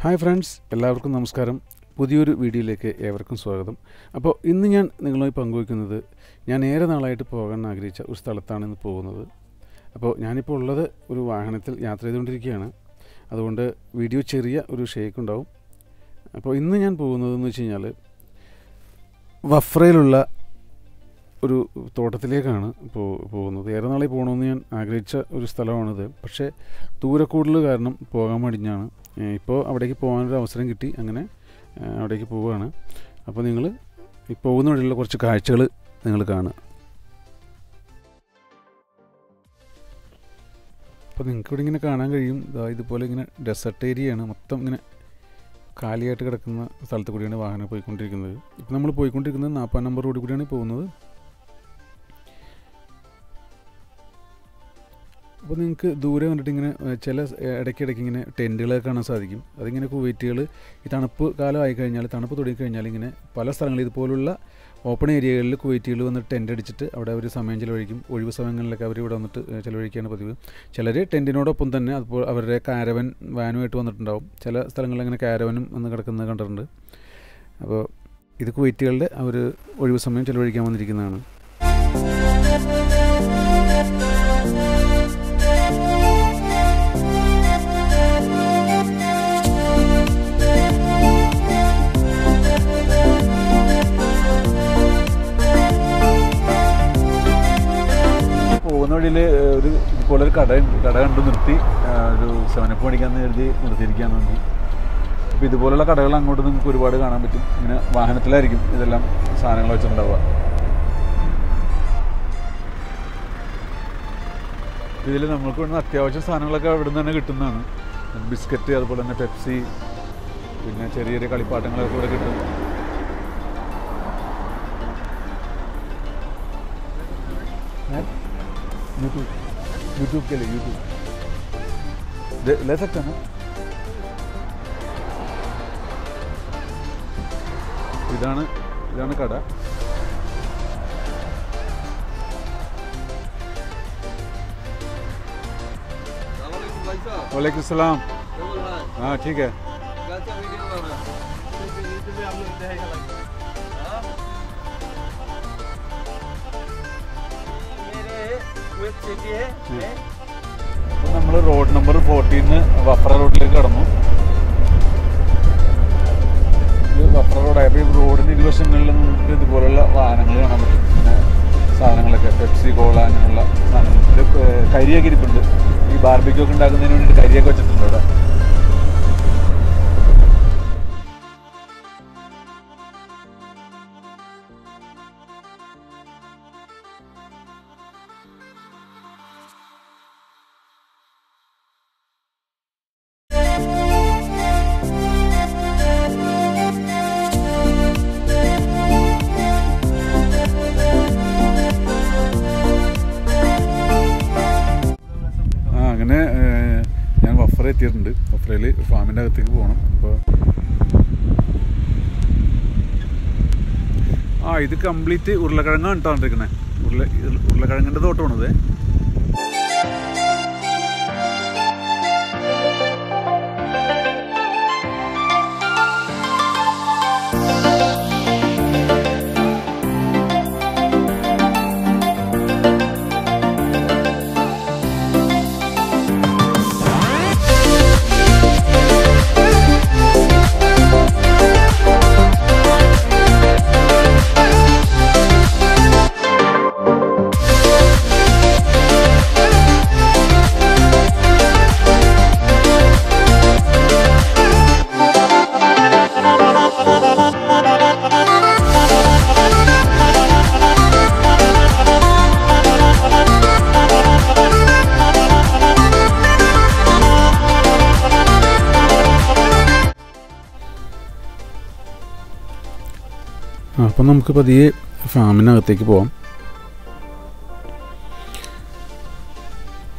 Hi friends എല്ലാവർക്കും നമസ്കാരം. പുതിയൊരു വീഡിയോയിലേക്ക് ഏവർക്കും സ്വാഗതം. അപ്പോൾ ഇന്ന് ഞാൻ നിങ്ങളുമായി പങ്കുവയ്ക്കുന്നത് ഞാൻ ഏറെ നാളായിട്ട് പോകാൻ ആഗ്രഹിച്ച ഒരു സ്ഥലത്താണ് ഇന്ന് പോകുന്നത്. അപ്പോൾ ഞാനിപ്പോൾ ഉള്ളത് ഒരു വാഹനത്തിൽ യാത്ര ചെയ്തുകൊണ്ടിരിക്കുകയാണ്. അതുകൊണ്ട് വീഡിയോ ചെറിയ ഒരു ഷേക്ക് ഉണ്ടാവും. അപ്പോൾ ഇന്ന് ഞാൻ പോകുന്നതെന്ന് വെച്ച് കഴിഞ്ഞാൽ വഫ്രയിലുള്ള ഒരു തോട്ടത്തിലേക്കാണ് പോ പോകുന്നത്. ഏറെ നാളെ പോകണമെന്ന് ഞാൻ ആഗ്രഹിച്ച ഒരു സ്ഥലമാണിത്. പക്ഷേ ദൂരക്കൂടൽ കാരണം പോകാൻ മടിഞ്ഞാണ്. ഇപ്പോൾ അവിടേക്ക് പോകാനൊരു അവസരം കിട്ടി. അങ്ങനെ അവിടേക്ക് പോവുകയാണ് അപ്പോൾ നിങ്ങൾ ഈ പോകുന്ന വഴിയുള്ള കുറച്ച് കാഴ്ചകൾ നിങ്ങൾ കാണുക. അപ്പോൾ നിങ്ങൾക്ക് ഇവിടെ ഇങ്ങനെ കാണാൻ കഴിയും. ഇതുപോലെ ഇങ്ങനെ ഡെസർട്ട് ഏരിയയാണ് മൊത്തം ഇങ്ങനെ കാലിയായിട്ട് കിടക്കുന്ന സ്ഥലത്ത് കൂടിയാണ് വാഹനം പോയിക്കൊണ്ടിരിക്കുന്നത്. ഇപ്പോൾ നമ്മൾ പോയിക്കൊണ്ടിരിക്കുന്നത് നാൽപ്പത് നമ്പർ റോഡിൽ കൂടിയാണ് പോകുന്നത്. അപ്പോൾ നിങ്ങൾക്ക് ദൂരെ വന്നിട്ട് ഇങ്ങനെ ചില ഇടയ്ക്കിടയ്ക്ക് ഇങ്ങനെ ടെന്റുകളൊക്കെ കാണാൻ സാധിക്കും. അതിങ്ങനെ കുവൈറ്റുകൾ ഈ തണുപ്പ് കാലം ആയി കഴിഞ്ഞാൽ തണുപ്പ് തുടങ്ങിക്കഴിഞ്ഞാൽ ഇങ്ങനെ പല സ്ഥലങ്ങളിൽ ഇതുപോലുള്ള ഓപ്പൺ ഏരിയകളിൽ കുവൈറ്റുകൾ വന്നിട്ട് ടെന്റ് അടിച്ചിട്ട് അവിടെ അവർ സമയം ചിലവഴിക്കും. ഒഴിവ് സമയങ്ങളിലൊക്കെ അവർ ഇവിടെ വന്നിട്ട് ചിലവഴിക്കുകയാണ് പതിവ്. ചിലർ ടെന്റിനോടൊപ്പം തന്നെ അതുപോലെ അവരുടെ കാരവൻ വാനുമായിട്ട് വന്നിട്ടുണ്ടാവും. ചില സ്ഥലങ്ങളിൽ അങ്ങനെ കാരവനും വന്ന് കിടക്കുന്നത് കണ്ടിട്ടുണ്ട്. അപ്പോൾ ഇത് കുവൈറ്റുകളുടെ അവർ ഒഴിവ് സമയം ചിലവഴിക്കാൻ വന്നിരിക്കുന്നതാണ്. കട കട കണ്ട് നിർത്തി ഒരു സെവനപ്പ് മേടിക്കാമെന്ന് കരുതി നിർത്തിയിരിക്കാൻ വേണ്ടി. അപ്പോൾ ഇതുപോലുള്ള കടകൾ അങ്ങോട്ട് നിങ്ങൾക്ക് ഒരുപാട് കാണാൻ പറ്റും. ഇങ്ങനെ വാഹനത്തിലായിരിക്കും ഇതെല്ലാം സാധനങ്ങൾ വെച്ചിട്ടുണ്ടാവുക. ഇതിൽ നമുക്ക് വേണ്ട അത്യാവശ്യ സാധനങ്ങളൊക്കെ അവിടെ നിന്ന് തന്നെ കിട്ടുന്നതാണ്. ബിസ്ക്കറ്റ് അതുപോലെ തന്നെ പെപ്സി പിന്നെ ചെറിയ ചെറിയ കളിപ്പാട്ടങ്ങളൊക്കെ കൂടെ കിട്ടും. യൂട്യൂബ് यूट्यूब के लिए यूट्यूब ले, ले सकते हैं ना ഇതാണ് ഇതാണ് കട वालेकुम सलाम हाँ ठीक है നമ്മൾ റോഡ് നമ്പർ ഫോർട്ടീന്ന് വഫ്ര റോഡിലേക്ക് കടന്നു. ഇത് വഫ്ര റോഡായപ്പോൾ ഈ റോഡിന് ഇരുവശങ്ങളിൽ നമുക്ക് ഇതുപോലുള്ള വാഹനങ്ങൾ കാണാൻ പറ്റും. പിന്നെ സാധനങ്ങളൊക്കെ പെപ്സി കോള അങ്ങനെയുള്ള സാധനങ്ങൾ. കരിയൊക്കെ ഇരിപ്പുണ്ട്. ഈ ബാർബിക്കൊക്കെ ഉണ്ടാക്കുന്നതിന് വേണ്ടിയിട്ട് കരിയൊക്കെ വെച്ചിട്ടുണ്ട് ഇവിടെ. ആ ഇത് കംപ്ലീറ്റ് ഉരുളക്കിഴങ്ങാണ് ഇട്ടാണ്ടിരിക്കുന്നത് ഉരുള ഉരുളക്കിഴങ്ങിന്റെ തോട്ടമാണത്. അപ്പം നമുക്ക് പതിയെ ഫാമിനകത്തേക്ക് പോവാം.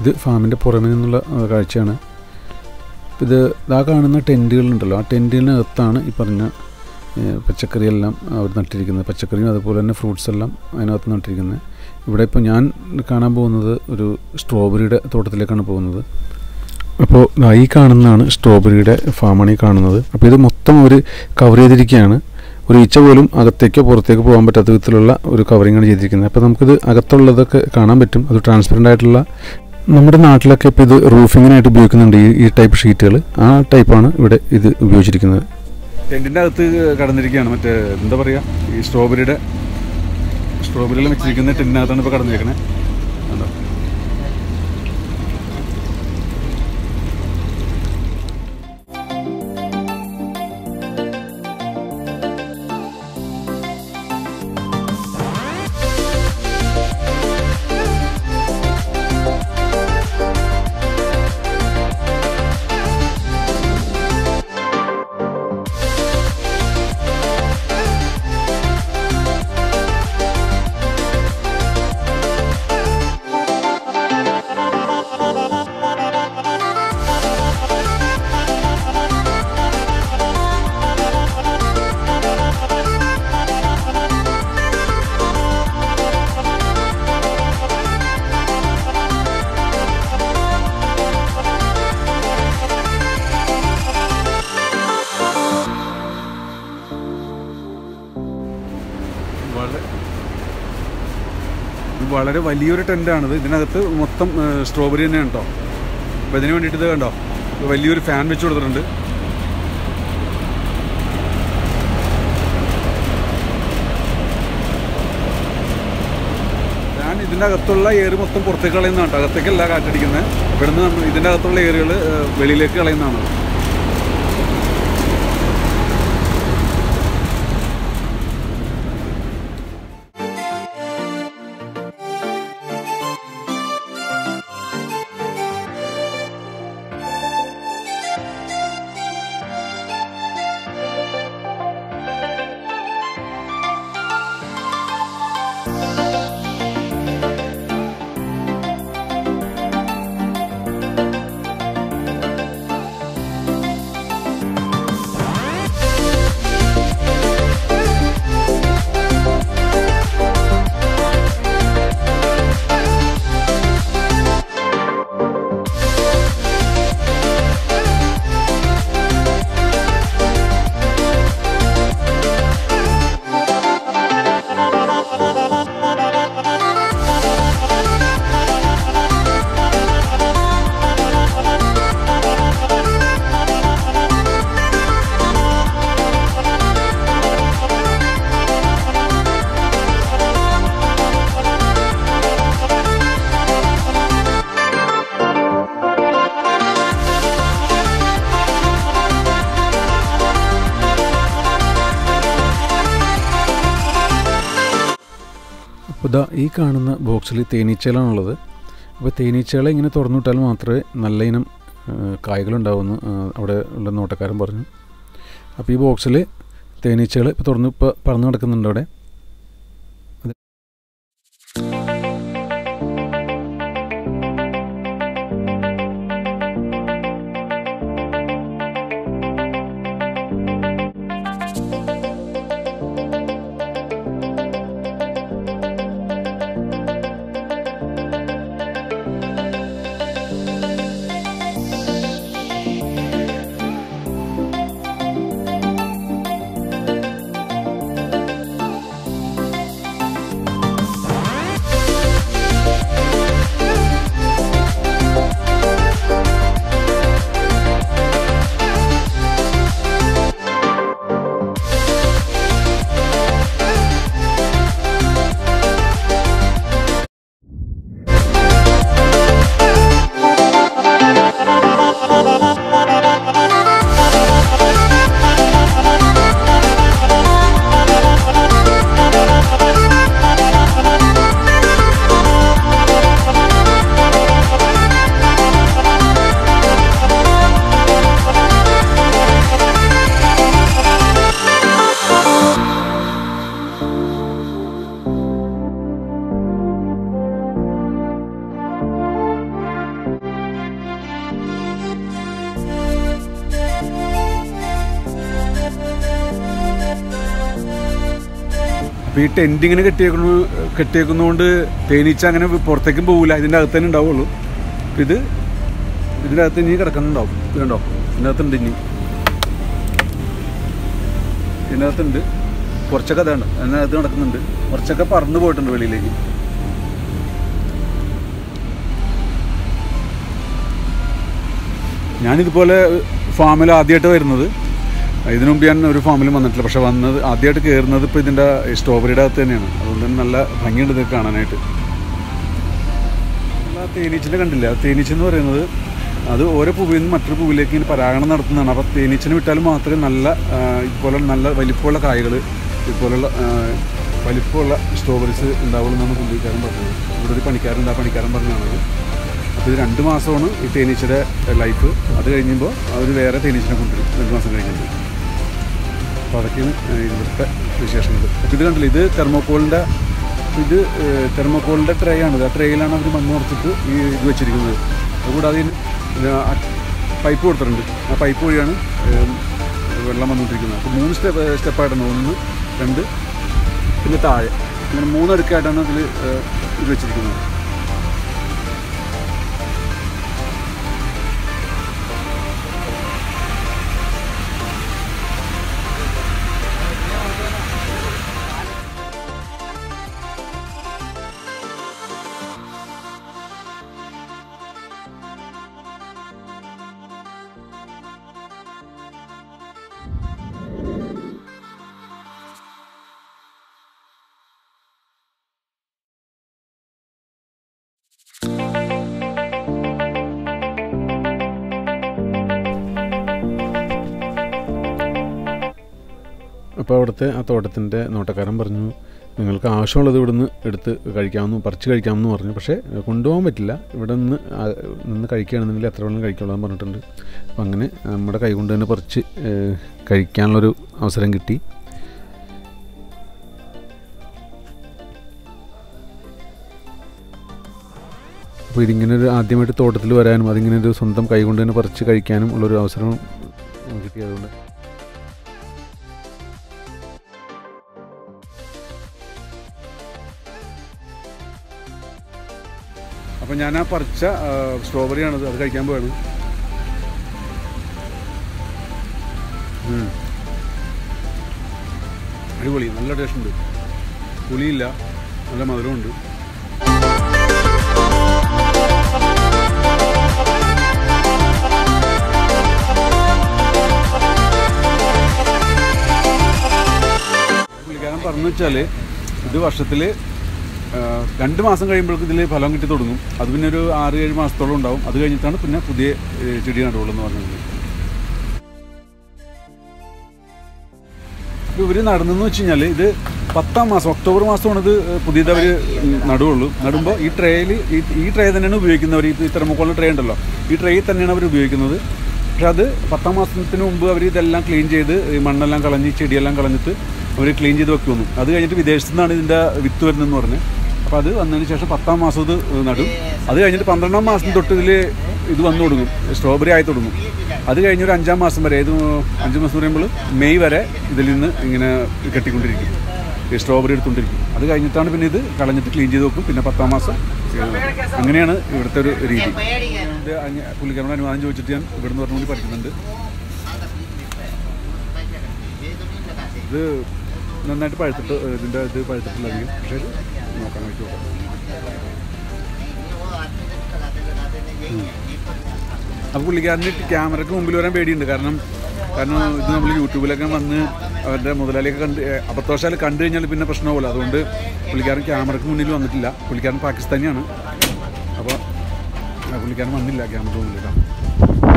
ഇത് ഫാമിന്റെ പുറമെ നിന്നുള്ള കാഴ്ചയാണ്. ഇത് ഇതാ കാണുന്ന ടെന്റുകളുണ്ടല്ലോ. ആ ടെന്റിനകത്താണ് ഈ പറഞ്ഞ പച്ചക്കറിയെല്ലാം അവർ നട്ടിരിക്കുന്നത്. പച്ചക്കറിയും അതുപോലെ തന്നെ ഫ്രൂട്ട്സ് എല്ലാം അതിനകത്ത് നട്ടിരിക്കുന്നത്. ഇവിടെ ഇപ്പോൾ ഞാൻ കാണാൻ പോകുന്നത് ഒരു സ്ട്രോബെറിയുടെ തോട്ടത്തിലേക്കാണ് പോകുന്നത്. അപ്പോൾ ഈ കാണുന്നതാണ് സ്ട്രോബെറിയുടെ ഫാമാണ് ഈ കാണുന്നത്. അപ്പോൾ ഇത് മൊത്തം അവർ കവർ ചെയ്തിരിക്കുകയാണ്. ഒരു ഈച്ച പോലും അകത്തേക്കോ പുറത്തേക്കോ പോകാൻ പറ്റാത്ത വിധത്തിലുള്ള ഒരു കവറിങ്ങാണ് ചെയ്തിരിക്കുന്നത്. അപ്പോൾ നമുക്കിത് അകത്തുള്ളതൊക്കെ കാണാൻ പറ്റും. അത് ട്രാൻസ്പെറന്റ് ആയിട്ടുള്ള നമ്മുടെ നാട്ടിലൊക്കെ ഇപ്പോൾ ഇത് റൂഫിങ്ങിനായിട്ട് ഉപയോഗിക്കുന്നുണ്ട് ഈ ഈ ടൈപ്പ് ഷീറ്റുകൾ ആ ടൈപ്പാണ് ഇവിടെ ഇത് ഉപയോഗിച്ചിരിക്കുന്നത്. ടെന്റിന്റെ അകത്ത് കടന്നിരിക്കുകയാണ്. മറ്റേ എന്താ പറയുക ഈ സ്ട്രോബെറിയുടെ സ്ട്രോബെറികൾ വെച്ചിരിക്കുന്ന ടെന്റിനകത്താണ് ഇപ്പോൾ കടന്നിരിക്കുന്നത് വളരെ വലിയൊരു ടെന്റാണിത് ഇതിനകത്ത് മൊത്തം സ്ട്രോബെറി തന്നെയാണ് കേട്ടോ അപ്പോൾ ഇതിന് വേണ്ടിയിട്ട് ഇത് കണ്ടോ? വലിയൊരു ഫാൻ വെച്ച് കൊടുത്തിട്ടുണ്ട്. ഇതിന്റെ അകത്തുള്ള എയർ മൊത്തം പുറത്തേക്ക് കളയുന്നതാണ് അകത്തേക്കല്ല കാറ്റടിക്കുന്നത് ഇവിടുന്ന് ഇതിന്റെ അകത്തുള്ള എയറുകൾ വെളിയിലേക്ക് കളയുന്നതാണ്. ഇതാ ഈ കാണുന്ന ബോക്സിൽ തേനീച്ചകളാണുള്ളത്. അപ്പോൾ തേനീച്ചകളെ ഇങ്ങനെ തുറന്നുവിട്ടാൽ മാത്രമേ നല്ല ഇനം കായ്കളുണ്ടാവുമെന്ന് അവിടെ ഉള്ള നോട്ടക്കാരൻ പറഞ്ഞു. അപ്പോൾ ഈ ബോക്സിൽ തേനീച്ചകൾ ഇപ്പോൾ തുറന്ന് ഇപ്പോൾ പറന്ന് നടക്കുന്നുണ്ട് അവിടെ. അപ്പോൾ ഈ ടെന്റിങ്ങനെ കെട്ടിയേക്കുന്നു കെട്ടിയേക്കുന്നതുകൊണ്ട് തേനീച്ച അങ്ങനെ പുറത്തേക്കും പോകില്ല ഇതിന്റെ അകത്ത് തന്നെ ഉണ്ടാവുള്ളൂ. അപ്പം ഇത് ഇതിന്റെ അകത്ത് ഇനി കിടക്കുന്നുണ്ടാവും. ഇതുണ്ടോ അകത്തുണ്ട് ഇനി. ഇതിന്റെ അകത്തുണ്ട് കുറച്ചൊക്കെ അതാണ് അതിനകത്ത് നടക്കുന്നുണ്ട് കുറച്ചൊക്കെ പറന്നു പോയിട്ടുണ്ട് വെളിയിലേക്ക്. ഞാനിതുപോലെ ഫാമിൽ ആദ്യമായിട്ട് വരുന്നത്. ഇതിനു മുമ്പ് ഞാൻ ഒരു ഫാമിലും വന്നിട്ടില്ല. പക്ഷെ വന്നത് ആദ്യമായിട്ട് കയറുന്നത് ഇപ്പോൾ ഇതിന്റെ സ്ട്രോബെറിയുടെ അകത്ത് തന്നെയാണ്. അതുകൊണ്ട് തന്നെ നല്ല ഭംഗിയുണ്ട് ഇത് കാണാനായിട്ട്. ആ തേനീച്ചിനെ കണ്ടില്ല? തേനീച്ച എന്ന് പറയുന്നത് അത് ഓരോ പൂവിൽ നിന്ന് മറ്റൊരു പൂവിലേക്ക് ഇങ്ങനെ പരാഗണം നടത്തുന്നതാണ്. അപ്പോൾ തേനീച്ചിനെ വിട്ടാൽ മാത്രമേ നല്ല ഇതുപോലെ നല്ല വലിപ്പമുള്ള കായകൾ ഇതുപോലുള്ള വലിപ്പമുള്ള സ്ട്രോബെറീസ് ഉണ്ടാവുള്ളൂ എന്നാണ് പുള്ളിക്കാരൻ പറഞ്ഞത് ഇവിടെ ഒരു പണിക്കാരുണ്ട്. ആ പണിക്കാരൻ പറഞ്ഞാണത് അപ്പോൾ ഇത് രണ്ട് മാസമാണ് ഈ തേനീച്ചയുടെ ലൈഫ് അത് കഴിയുമ്പോൾ അവർ വേറെ തേനീച്ചിനെ കൊണ്ടുവരും. രണ്ട് മാസം കഴിയുമ്പോൾ അപ്പോൾ ഇവിടുത്തെ വിശേഷങ്ങൾ ഇത് കണ്ടില്ല ഇത് തെർമോക്കോളിന്റെ ഇത് തെർമോക്കോളിന്റെ ട്രേ ആണ്. ആ ട്രേയിലാണ് അവർ മണ്ണ് നിറച്ചിട്ട് ഈ ഇത് വെച്ചിരിക്കുന്നത്. അതുകൂടാതെ പൈപ്പ് കൊടുത്തിട്ടുണ്ട്. ആ പൈപ്പ് വഴിയാണ് വെള്ളം വന്നുകൊണ്ടിരിക്കുന്നത്. അപ്പോൾ മൂന്ന് സ്റ്റെപ്പ് സ്റ്റെപ്പായിട്ടാണ് ഒന്ന് രണ്ട് പിന്നെ താഴെ. അങ്ങനെ മൂന്നടുക്കായിട്ടാണ് ഇതിൽ ഇത് വെച്ചിരിക്കുന്നത്. അപ്പോൾ അവിടുത്തെ ആ തോട്ടത്തിന്റെ നോട്ടക്കാരൻ പറഞ്ഞു നിങ്ങൾക്ക് ആവശ്യമുള്ളത് ഇവിടുന്ന് എടുത്ത് കഴിക്കാമെന്ന് പറിച്ച് കഴിക്കാമെന്ന് പറഞ്ഞു. പക്ഷേ കൊണ്ടുപോകാൻ പറ്റില്ല. ഇവിടെ നിന്ന് നിന്ന് കഴിക്കുകയാണെന്നുണ്ടെങ്കിൽ എത്ര വേണം കഴിക്കുള്ളൂ പറഞ്ഞിട്ടുണ്ട്. അപ്പം അങ്ങനെ നമ്മുടെ കൈകൊണ്ട് തന്നെ പറിച്ച് കഴിക്കാനുള്ളൊരു അവസരം കിട്ടി. അപ്പോൾ ഇതിങ്ങനെ ഒരു ആദ്യമായിട്ട് തോട്ടത്തിൽ വരാനും അതിങ്ങനെ ഒരു സ്വന്തം കൈകൊണ്ട് തന്നെ പറിച്ച് കഴിക്കാനും ഉള്ളൊരു അവസരം കിട്ടിയതുകൊണ്ട്. അപ്പം ഞാൻ ആ പറിച്ച സ്ട്രോബെറിയാണത്. അത് കഴിക്കാൻ പോവാണ്. അടിപൊളി. നല്ല ടേസ്റ്റ് ഉണ്ട്. പുളിയില്ല. നല്ല മധുരമുണ്ട്. പുള്ളിക്കാരൻ പറഞ്ഞു വെച്ചാൽ ഇത് വർഷത്തിൽ രണ്ട് മാസം കഴിയുമ്പോഴേക്കും ഇതിൽ ഫലം കിട്ടി തുടങ്ങും. അത് പിന്നെ ഒരു ആറ് ഏഴ് മാസത്തോളം ഉണ്ടാവും. അത് കഴിഞ്ഞിട്ടാണ് പിന്നെ പുതിയ ചെടി നടുവുള്ളൂ എന്ന് പറഞ്ഞത്. അപ്പോൾ ഇവർ നടന്നെന്ന് വെച്ച് കഴിഞ്ഞാൽ ഇത് പത്താം മാസം ഒക്ടോബർ മാസമാണ് ഇത് പുതിയത് അവർ നടുവുള്ളൂ. നടുമ്പോൾ ഈ ട്രേയിൽ ഈ ട്രേ തന്നെയാണ് ഉപയോഗിക്കുന്നവർ ഈ മുക്കോളം ട്രേ ഉണ്ടല്ലോ. ഈ ട്രേയിൽ തന്നെയാണ് അവർ ഉപയോഗിക്കുന്നത്. പക്ഷെ അത് പത്താം മാസത്തിന് മുമ്പ് അവർ ഇതെല്ലാം ക്ലീൻ ചെയ്ത് മണ്ണെല്ലാം കളഞ്ഞ് ചെടിയെല്ലാം കളഞ്ഞിട്ട് അവർ ക്ലീൻ ചെയ്ത് വെക്കുന്നു അത് കഴിഞ്ഞിട്ട് വിദേശത്തു നിന്നാണ് ഇതിന്റെ വിത്ത് വരുന്നതെന്ന് പറഞ്ഞ്. അപ്പോൾ അത് വന്നതിന് ശേഷം പത്താം മാസം ഇത് നടും. അത് കഴിഞ്ഞിട്ട് പന്ത്രണ്ടാം മാസം തൊട്ട് ഇതിൽ ഇത് വന്നു തുടങ്ങും. സ്ട്രോബെറി ആയി തുടങ്ങും. അത് കഴിഞ്ഞ് ഒരു അഞ്ചാം മാസം വരെ ഇത് അഞ്ച് മാസം പറയുമ്പോൾ മെയ് വരെ ഇതിൽ നിന്ന് ഇങ്ങനെ കെട്ടിക്കൊണ്ടിരിക്കും. ഈ സ്ട്രോബെറി എടുത്തുകൊണ്ടിരിക്കും. അത് കഴിഞ്ഞിട്ടാണ് പിന്നെ ഇത് കളഞ്ഞിട്ട് ക്ലീൻ ചെയ്ത് വെക്കും. പിന്നെ പത്താം മാസം അങ്ങനെയാണ് ഇവിടുത്തെ ഒരു രീതി. ഇത് പുള്ളിക്കാരനോട് അനുവാദം ചോദിച്ചിട്ട് ഞാൻ ഇവിടുന്ന് പറഞ്ഞുകൊണ്ട് പഠിക്കുന്നുണ്ട്. ഇത് നന്നായിട്ട് പഴുത്തിട്ട് ഇതിന്റെ ഇത് പഴുത്തിട്ടില്ല അധികം പക്ഷേ നോക്കാൻ വേണ്ടി നോക്കാം. അപ്പോൾ പുള്ളിക്കാരന് ക്യാമറയ്ക്ക് മുമ്പിൽ വരാൻ പേടിയുണ്ട്. കാരണം കാരണം ഇത് നമ്മൾ യൂട്യൂബിലൊക്കെ വന്ന് അവരുടെ മുതലാളിയൊക്കെ കണ്ട് അബദ്ധവശാൽ കണ്ടു കഴിഞ്ഞാൽ പിന്നെ പ്രശ്നമാവില്ല അതുകൊണ്ട് പുള്ളിക്കാരൻ ക്യാമറയ്ക്ക് മുന്നിൽ വന്നിട്ടില്ല. പുള്ളിക്കാരൻ പാകിസ്ഥാനിയാണ്. അപ്പോൾ പുള്ളിക്കാരൻ വന്നില്ല ക്യാമറ മുന്നിൽ കേട്ടോ.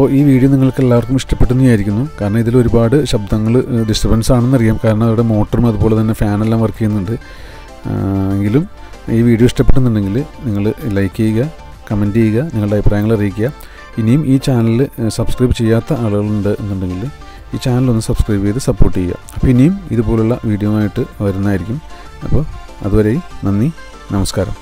അപ്പോൾ ഈ വീഡിയോ നിങ്ങൾക്ക് എല്ലാവർക്കും ഇഷ്ടപ്പെട്ടെന്ന് വിചാരിക്കുന്നു. കാരണം ഇതിൽ ഒരുപാട് ശബ്ദങ്ങൾ ഡിസ്റ്റർബൻസ് ആണെന്നറിയാം കാരണം അവിടെ മോട്ടറും അതുപോലെ തന്നെ ഫാനെല്ലാം വർക്ക് ചെയ്യുന്നുണ്ട്. എങ്കിലും ഈ വീഡിയോ ഇഷ്ടപ്പെടുന്നുണ്ടെങ്കിൽ നിങ്ങൾ ലൈക്ക് ചെയ്യുക കമന്റ് ചെയ്യുക നിങ്ങളുടെ അഭിപ്രായങ്ങൾ അറിയിക്കുക. ഇനിയും ഈ ചാനൽ സബ്സ്ക്രൈബ് ചെയ്യാത്ത ആളുകളുണ്ട് എന്നുണ്ടെങ്കിൽ ഈ ചാനൽ ഒന്ന് സബ്സ്ക്രൈബ് ചെയ്ത് സപ്പോർട്ട് ചെയ്യുക. അപ്പോൾ ഇനിയും ഇതുപോലുള്ള വീഡിയോ ആയിട്ട് വരുന്നതായിരിക്കും. അപ്പോൾ അതുവരെ നന്ദി നമസ്കാരം.